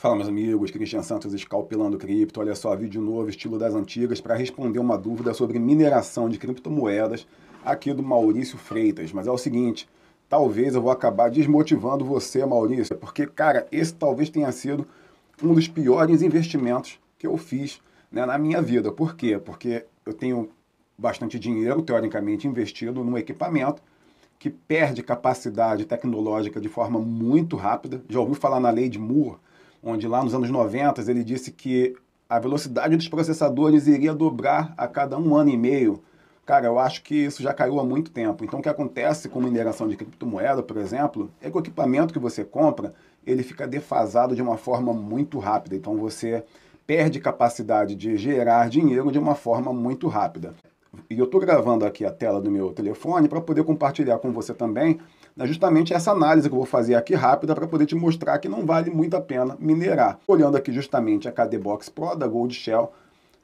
Fala meus amigos, Cristian Santos escalpelando cripto. Olha só, vídeo novo, estilo das antigas, para responder uma dúvida sobre mineração de criptomoedas aqui do Maurício Freitas. Mas é o seguinte, talvez eu vou acabar desmotivando você, Maurício, porque, cara, esse talvez tenha sido um dos piores investimentos que eu fiz né, na minha vida. Por quê? Porque eu tenho bastante dinheiro, teoricamente, investido num equipamento que perde capacidade tecnológica de forma muito rápida. Já ouviu falar na lei de Moore? Onde lá nos anos 90 ele disse que a velocidade dos processadores iria dobrar a cada um ano e meio. Cara, eu acho que isso já caiu há muito tempo. Então, o que acontece com mineração de criptomoeda, por exemplo, é que o equipamento que você compra, ele fica defasado de uma forma muito rápida. Então, você perde capacidade de gerar dinheiro de uma forma muito rápida. E eu estou gravando aqui a tela do meu telefone para poder compartilhar com você também né, justamente essa análise que eu vou fazer aqui rápida para poder te mostrar que não vale muito a pena minerar. Olhando aqui justamente a KD Box Pro da Gold Shell,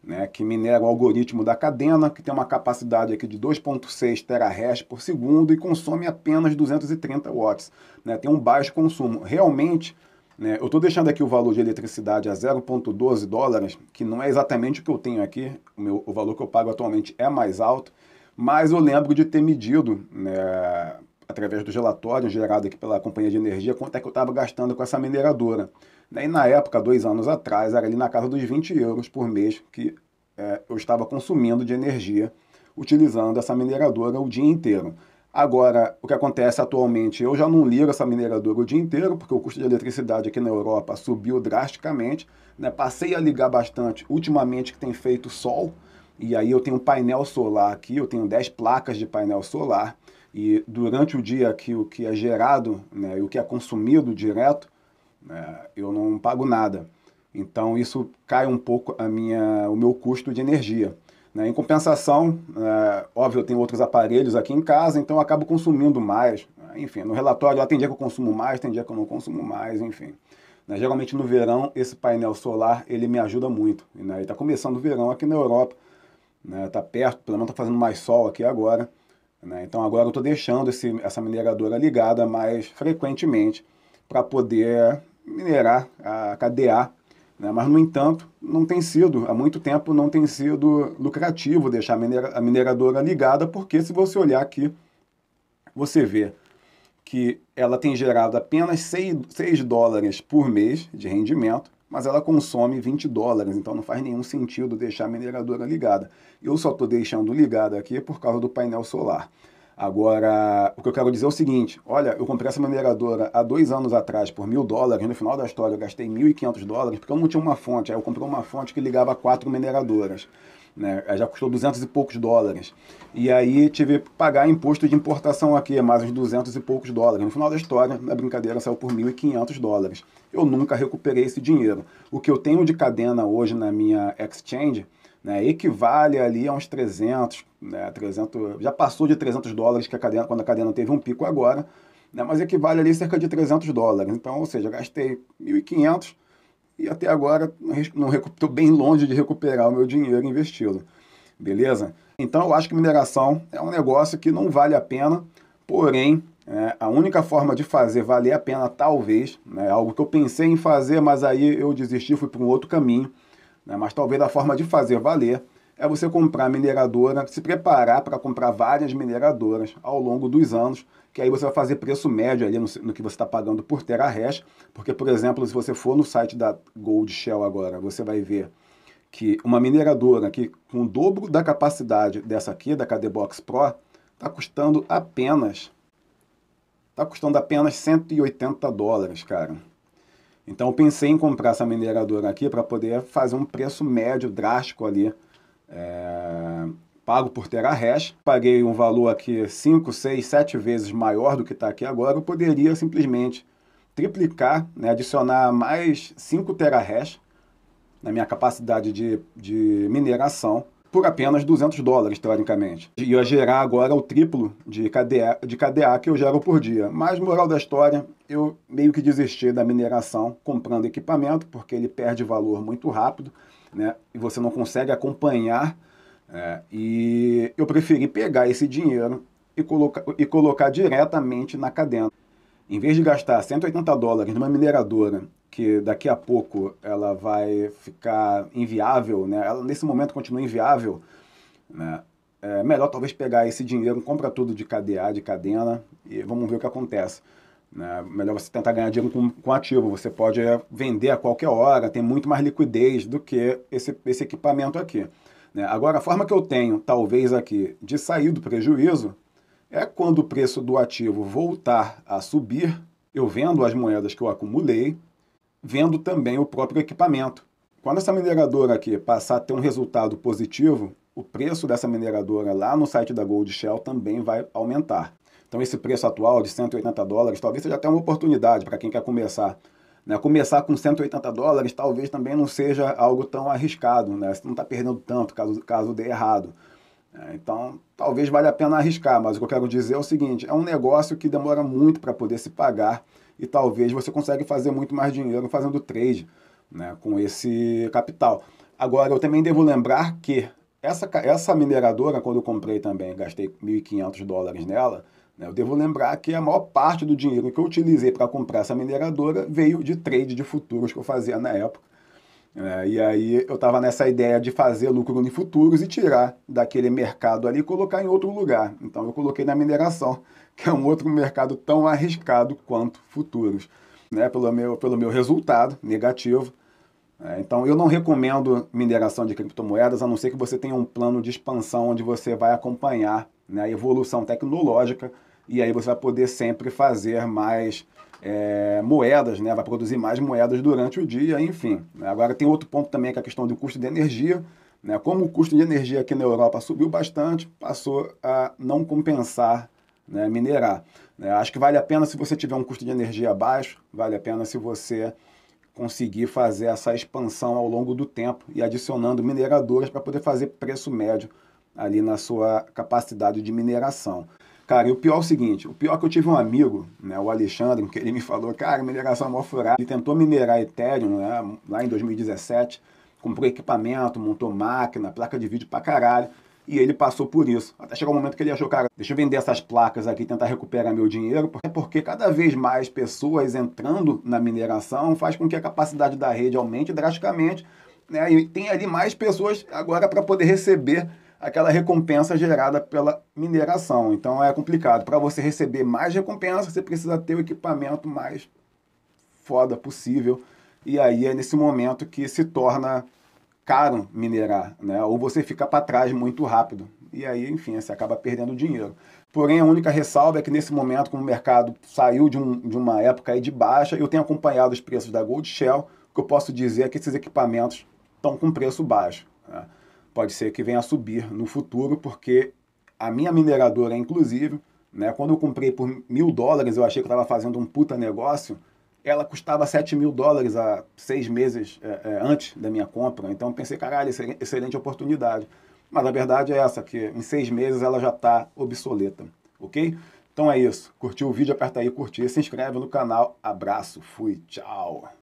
né, que minera o algoritmo da cadena, que tem uma capacidade aqui de 2.6 terahash por segundo e consome apenas 230 watts. Né, tem um baixo consumo. Realmente, né, eu estou deixando aqui o valor de eletricidade a 0.12 dólares, que não é exatamente o que eu tenho aqui, o, meu, o valor que eu pago atualmente é mais alto, mas eu lembro de ter medido né, através dos relatórios gerados aqui pela companhia de energia, quanto é que eu estava gastando com essa mineradora. E na época, dois anos atrás, era ali na casa dos 20 euros por mês que é, eu estava consumindo de energia utilizando essa mineradora o dia inteiro. Agora, o que acontece atualmente, eu já não ligo essa mineradora o dia inteiro, porque o custo de eletricidade aqui na Europa subiu drasticamente. Né? Passei a ligar bastante ultimamente que tem feito sol, e aí eu tenho um painel solar aqui, eu tenho 10 placas de painel solar, e durante o dia que o que é gerado né, o que é consumido direto, né, eu não pago nada. Então isso cai um pouco a minha, o meu custo de energia. Né? Em compensação, é, óbvio, eu tenho outros aparelhos aqui em casa, então eu acabo consumindo mais. Enfim, no relatório lá tem dia que eu consumo mais, tem dia que eu não consumo mais, enfim. Né? Geralmente no verão, esse painel solar ele me ajuda muito. Né? Está começando o verão aqui na Europa, está né? Tá perto, pelo menos está fazendo mais sol aqui agora. Né? Então agora eu estou deixando esse, essa mineradora ligada mais frequentemente para poder minerar a KDA. Né? Mas, no entanto, não tem sido, há muito tempo não tem sido lucrativo deixar a, minera, a mineradora ligada, porque se você olhar aqui, você vê que ela tem gerado apenas 6, 6 dólares por mês de rendimento, mas ela consome 20 dólares, então não faz nenhum sentido deixar a mineradora ligada. Eu só estou deixando ligada aqui por causa do painel solar. Agora, o que eu quero dizer é o seguinte: olha, eu comprei essa mineradora há dois anos atrás por mil dólares, no final da história eu gastei 1.500 dólares, porque eu não tinha uma fonte, aí eu comprei uma fonte que ligava quatro mineradoras. Né? Já custou 200 e poucos dólares. E aí tive que pagar imposto de importação aqui, mais uns 200 e poucos dólares. No final da história, a brincadeira saiu por 1.500 dólares. Eu nunca recuperei esse dinheiro. O que eu tenho de cadena hoje na minha exchange né, equivale ali a uns 300, né, 300, já passou de 300 dólares que a cadena, quando a cadena teve um pico agora, né, mas equivale ali cerca de 300 dólares. Então, ou seja, gastei 1.500 e até agora não estou bem longe de recuperar o meu dinheiro investido. Beleza? Então eu acho que mineração é um negócio que não vale a pena, porém, é, a única forma de fazer valer a pena, talvez, né, algo que eu pensei em fazer, mas aí eu desisti, fui para um outro caminho, né, mas talvez a forma de fazer valer é você comprar mineradora, se preparar para comprar várias mineradoras ao longo dos anos, que aí você vai fazer preço médio ali no, no que você está pagando por terahash, porque, por exemplo, se você for no site da Gold Shell agora, você vai ver que uma mineradora que com o dobro da capacidade dessa aqui, da KD Box Pro, está custando apenas está custando apenas 180 dólares, cara. Então eu pensei em comprar essa mineradora aqui para poder fazer um preço médio drástico ali é, pago por terahash, paguei um valor aqui 5, 6, 7 vezes maior do que está aqui agora, eu poderia simplesmente triplicar, né, adicionar mais 5 terahash na minha capacidade de, de mineração por apenas 200 dólares, teoricamente. E ia gerar agora o triplo de KDA, de KDA que eu gero por dia. Mas, moral da história, eu meio que desisti da mineração comprando equipamento, porque ele perde valor muito rápido né? E você não consegue acompanhar. É, e eu preferi pegar esse dinheiro e, colocar, e colocar diretamente na cadena. Em vez de gastar 180 dólares numa mineradora que daqui a pouco ela vai ficar inviável, né? Ela nesse momento continua inviável, né? É melhor talvez pegar esse dinheiro, compra tudo de cadeia, de cadena e vamos ver o que acontece. Né? Melhor você tentar ganhar dinheiro com, com ativo. Você pode é, vender a qualquer hora, tem muito mais liquidez do que esse, esse equipamento aqui. Né? Agora, a forma que eu tenho, talvez aqui, de sair do prejuízo é quando o preço do ativo voltar a subir, eu vendo as moedas que eu acumulei, vendo também o próprio equipamento. Quando essa mineradora aqui passar a ter um resultado positivo, o preço dessa mineradora lá no site da Gold Shell também vai aumentar. Então esse preço atual de 180 dólares talvez seja até uma oportunidade para quem quer começar. Né? Começar com 180 dólares talvez também não seja algo tão arriscado, né? você não está perdendo tanto caso, caso dê errado. É, então, talvez valha a pena arriscar, mas o que eu quero dizer é o seguinte: é um negócio que demora muito para poder se pagar e talvez você consiga fazer muito mais dinheiro fazendo trade né, com esse capital. Agora, eu também devo lembrar que essa, essa mineradora, quando eu comprei também, gastei 1.500 dólares nela, né, eu devo lembrar que a maior parte do dinheiro que eu utilizei para comprar essa mineradora veio de trade de futuros que eu fazia na época. É, e aí eu estava nessa ideia de fazer lucro em futuros e tirar daquele mercado ali e colocar em outro lugar. Então eu coloquei na mineração, que é um outro mercado tão arriscado quanto futuros, né? pelo, meu, pelo meu resultado negativo. É, então eu não recomendo mineração de criptomoedas, a não ser que você tenha um plano de expansão onde você vai acompanhar né, evolução tecnológica e aí você vai poder sempre fazer mais é, moedas, né? vai produzir mais moedas durante o dia, enfim. Né? Agora tem outro ponto também que é a questão do custo de energia. Né? Como o custo de energia aqui na Europa subiu bastante, passou a não compensar né, minerar. Né? Acho que vale a pena se você tiver um custo de energia baixo, vale a pena se você conseguir fazer essa expansão ao longo do tempo e adicionando mineradoras para poder fazer preço médio ali na sua capacidade de mineração. Cara, e o pior é o seguinte, o pior é que eu tive um amigo, né, o Alexandre, que ele me falou, cara, mineração é mó furada. Ele tentou minerar Ethereum né, lá em 2017, comprou equipamento, montou máquina, placa de vídeo pra caralho, e ele passou por isso. Até chegou um momento que ele achou, cara, deixa eu vender essas placas aqui tentar recuperar meu dinheiro, porque cada vez mais pessoas entrando na mineração faz com que a capacidade da rede aumente drasticamente, né, e tem ali mais pessoas agora para poder receber aquela recompensa gerada pela mineração. Então é complicado. Para você receber mais recompensa, você precisa ter o equipamento mais foda possível. E aí é nesse momento que se torna caro minerar, né? Ou você fica para trás muito rápido. E aí, enfim, você acaba perdendo dinheiro. Porém, a única ressalva é que nesse momento, como o mercado saiu de, um, de uma época de baixa, eu tenho acompanhado os preços da Gold Shell, o que eu posso dizer é que esses equipamentos estão com preço baixo. Né? Pode ser que venha a subir no futuro, porque a minha mineradora, inclusive, né, quando eu comprei por mil dólares, eu achei que estava fazendo um puta negócio, ela custava 7 mil dólares há seis meses é, é, antes da minha compra. Então pensei, caralho, excelente oportunidade. Mas a verdade é essa, que em seis meses ela já está obsoleta, ok? Então é isso. Curtiu o vídeo, aperta aí curtir, se inscreve no canal. Abraço, fui, tchau.